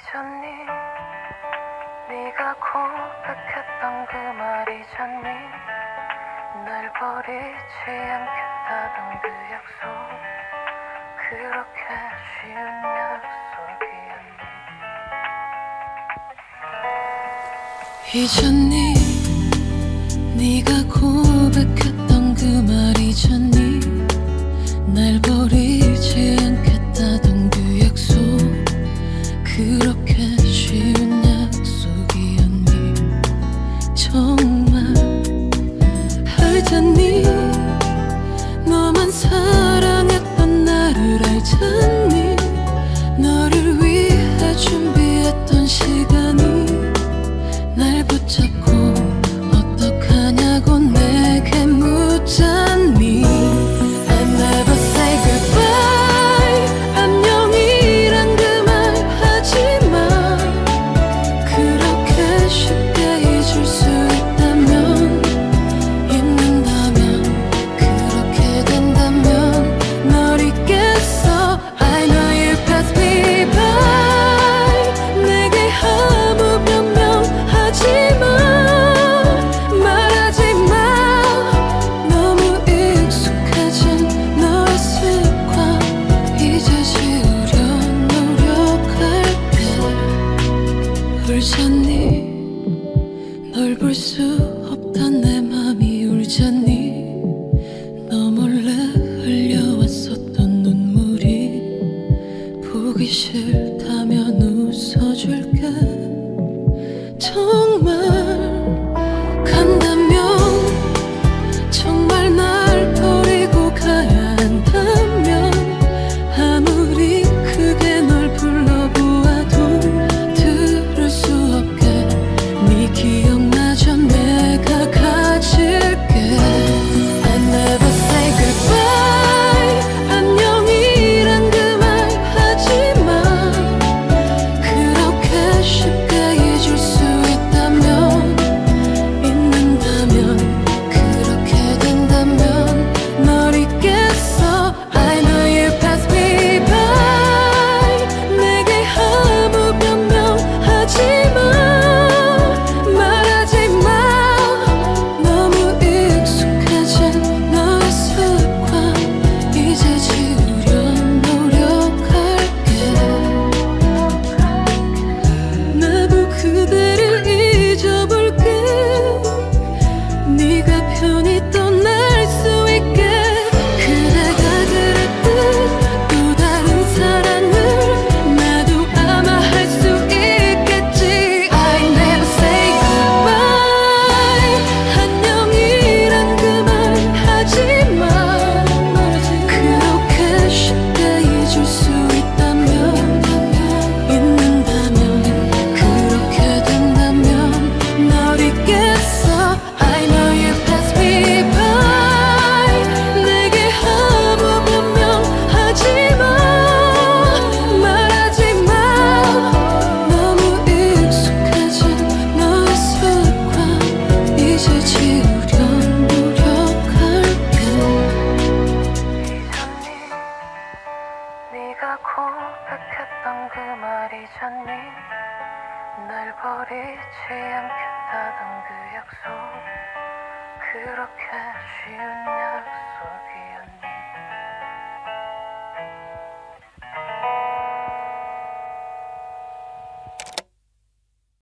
말이잖니? 네가 고백했던 그 말이잖니? 날 버리지 않겠다던 그 약속 그렇게 쉬운 약속이었니? 잊었니? 네가 고백했던 그 말이잖니? put to 수 없던 내 맘이 울잖니? 너 몰래 흘려왔었던 눈물이 보기 싫 버리지 않겠다던 그 약속. 그렇게 쉬운 약속